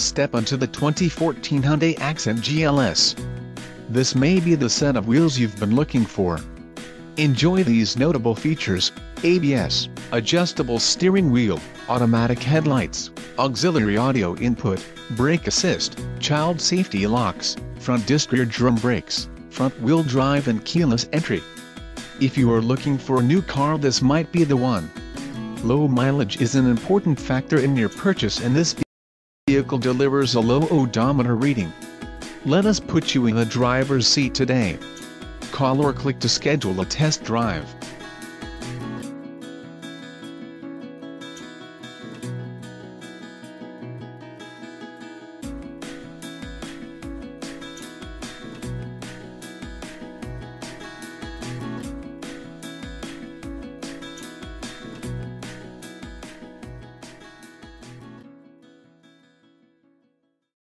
Step onto the 2014 Hyundai Accent GLS. This may be the set of wheels you've been looking for. Enjoy these notable features, ABS, adjustable steering wheel, automatic headlights, auxiliary audio input, brake assist, child safety locks, front disc rear drum brakes, front wheel drive and keyless entry. If you are looking for a new car this might be the one. Low mileage is an important factor in your purchase and this vehicle delivers a low odometer reading. Let us put you in the driver's seat today. Call or click to schedule a test drive.